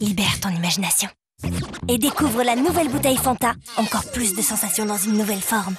Libère ton imagination. Et découvre la nouvelle bouteille Fanta. Encore plus de sensations dans une nouvelle forme.